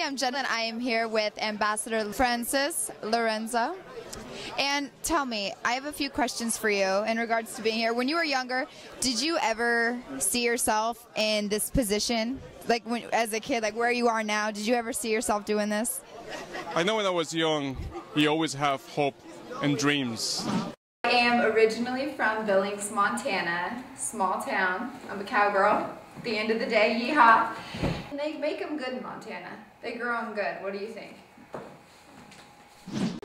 I'm Jenna and I am here with Ambassador Francis Lorenzo. And tell me, I have a few questions for you in regards to being here. When you were younger, did you ever see yourself in this position? Like when, as a kid, like where you are now, did you ever see yourself doing this? I know when I was young, you always have hope and dreams. I am originally from Billings, Montana, small town. I'm a cowgirl. At the end of the day, yeehaw. And they make them good in Montana. They grow them good. What do you think?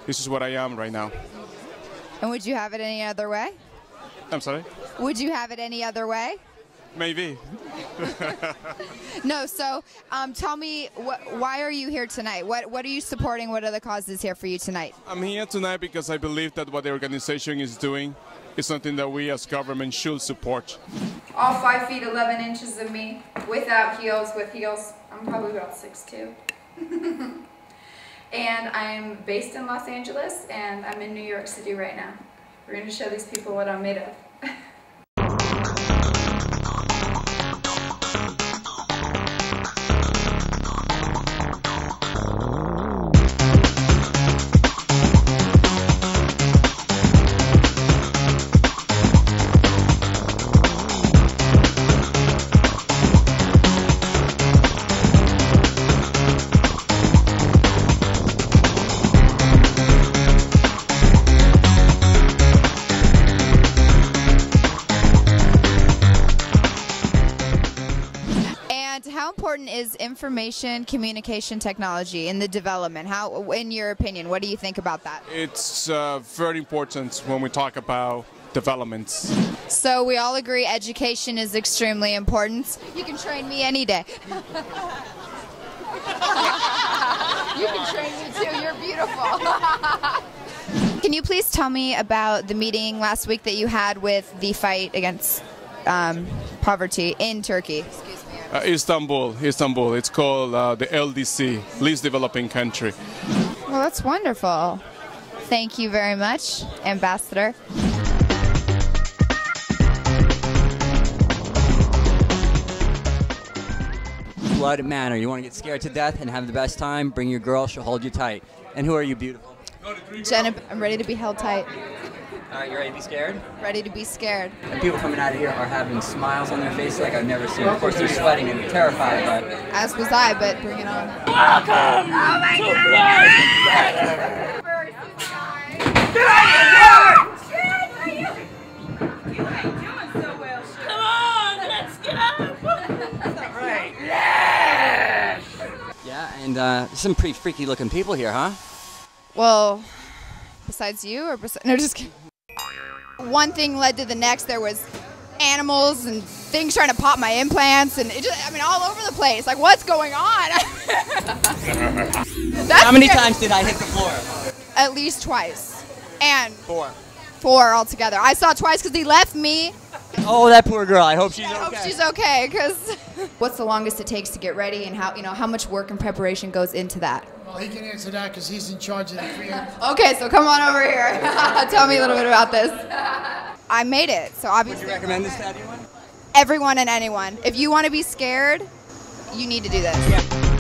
This is what I am right now. And would you have it any other way? I'm sorry? Would you have it any other way? Maybe. No, so um, tell me, wh- why are you here tonight? What, what are you supporting? What are the causes here for you tonight? I'm here tonight because I believe that what the organization is doing is something that we as government should support. All five feet eleven inches of me, without heels, with heels. I'm probably about six two. and I'm based in Los Angeles, and I'm in New York City right now. We're going to show these people what I'm made of. How important is information communication technology in the development? How, in your opinion, what do you think about that? It's uh, very important when we talk about developments. So we all agree education is extremely important. You can train me any day. you can train me too. You're beautiful. can you please tell me about the meeting last week that you had with the fight against um, poverty in Turkey? Excuse me. Uh, Istanbul, Istanbul. It's called uh, the LDC, least developing country. Well, that's wonderful. Thank you very much, Ambassador. Blood Manor. You want to get scared to death and have the best time? Bring your girl. She'll hold you tight. And who are you, beautiful? Jenna, I'm ready to be held tight. All right, you ready to be scared? Ready to be scared. And people coming out of here are having smiles on their face like I've never seen. Of course, they're sweating and terrified, but As was I, but bring it on. Welcome to blood. Get out of here! Come on, let's get go! yeah, and uh, some pretty freaky looking people here, huh? Well, besides you, or besides, no, just kidding. One thing led to the next. There was animals and things trying to pop my implants, and it just, I mean, all over the place. Like, what's going on? That's How many scary. times did I hit the floor? At least twice, and Four. four altogether. I saw twice because he left me. Oh, that poor girl. I hope she's okay. I okay. hope she's okay. Because what's the longest it takes to get ready, and how you know how much work and preparation goes into that? Well, he can answer that because he's in charge of the creative. Okay, so come on over here. Tell me a little bit about this. I made it, so Would obviously you recommend this to anyone? everyone and anyone. If you want to be scared, you need to do this. Yeah.